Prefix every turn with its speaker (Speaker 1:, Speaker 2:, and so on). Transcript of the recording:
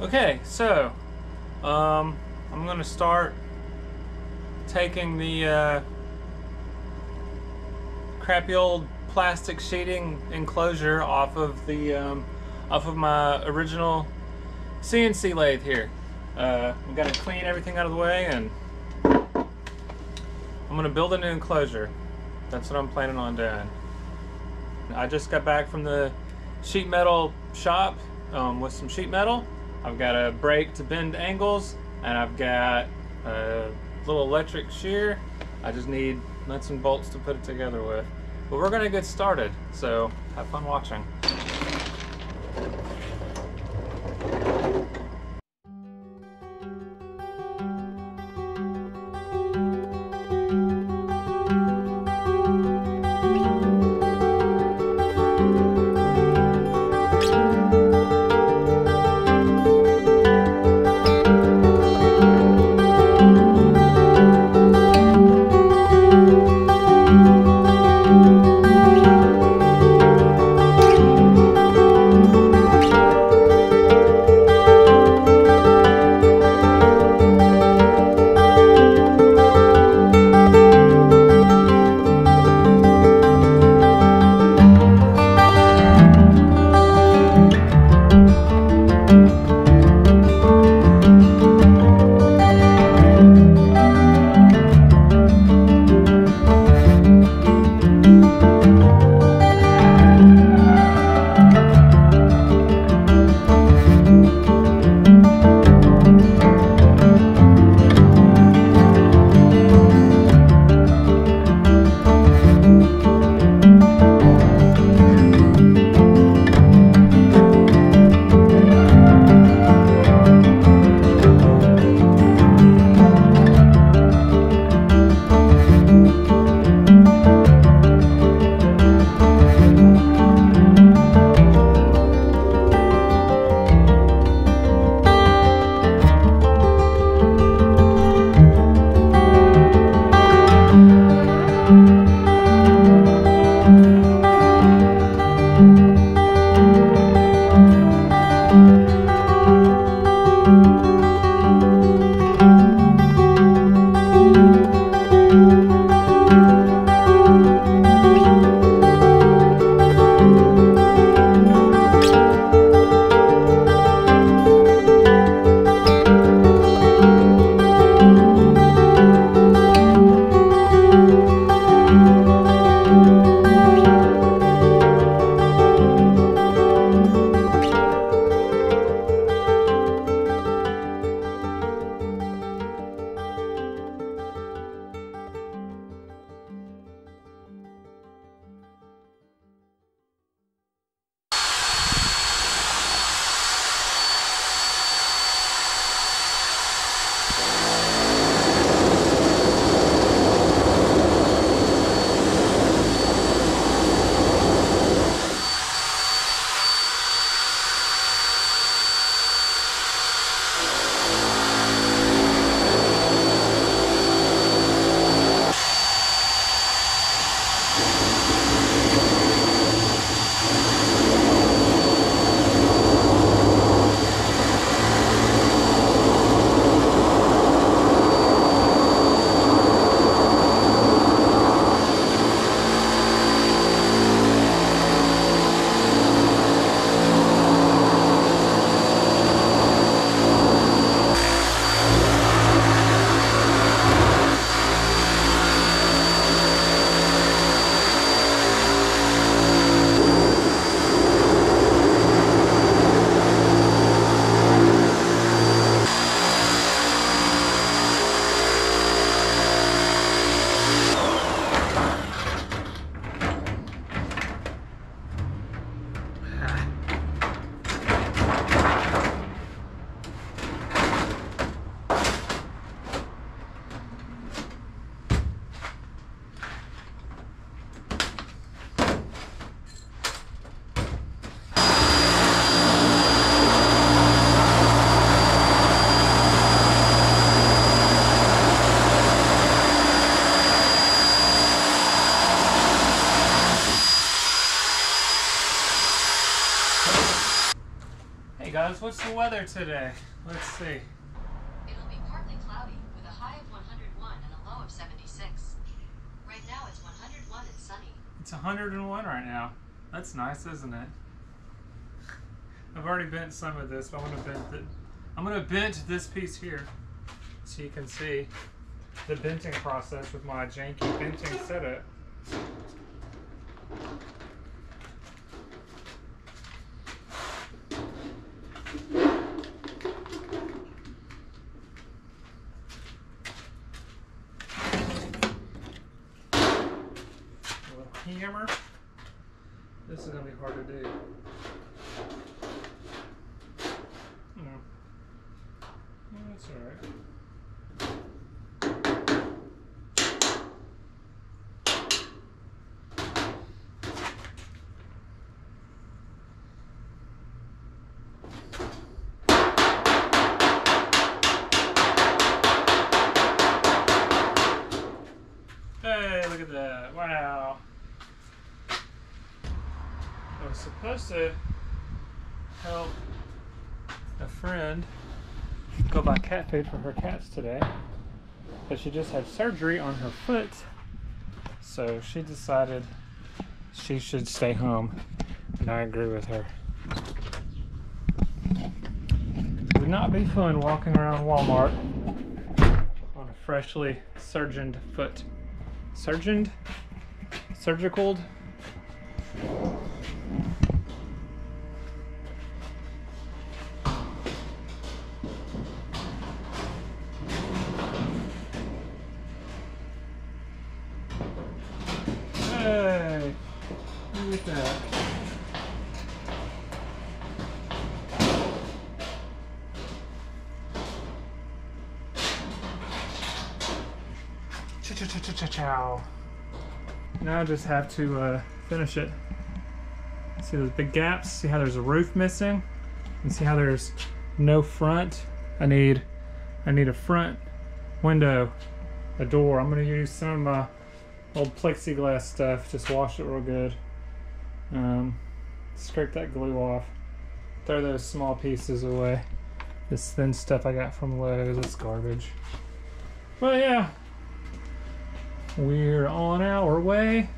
Speaker 1: Okay, so um, I'm gonna start taking the uh, crappy old plastic sheeting enclosure off of the um, off of my original CNC lathe here. Uh, I'm gonna clean everything out of the way and I'm gonna build a new enclosure. That's what I'm planning on doing. I just got back from the sheet metal shop um, with some sheet metal. I've got a brake to bend angles, and I've got a little electric shear. I just need nuts and bolts to put it together with. But we're gonna get started, so have fun watching. The weather today? Let's see.
Speaker 2: It'll be partly cloudy with a high of 101 and a low of 76. Right now it's 101 and sunny.
Speaker 1: It's 101 right now. That's nice, isn't it? I've already bent some of this, but I'm gonna bend it. I'm gonna bend this piece here so you can see the benting process with my janky benting setup. A little hammer. This is gonna be hard to do. No. No, that's alright. Hey, look at that. Wow. I was to help a friend go buy cat food for her cats today, but she just had surgery on her foot, so she decided she should stay home, and I agree with her. It would not be fun walking around Walmart on a freshly surgeoned foot. Surgeoned? Surgicaled? Look at that. Cha cha cha cha cha chow. Now I just have to uh, finish it. See those big gaps? See how there's a roof missing? And see how there's no front? I need I need a front window, a door. I'm gonna use some of my old plexiglass stuff. Just wash it real good. Um, scrape that glue off. Throw those small pieces away. This thin stuff I got from Lowe's, it's garbage. But yeah, we're on our way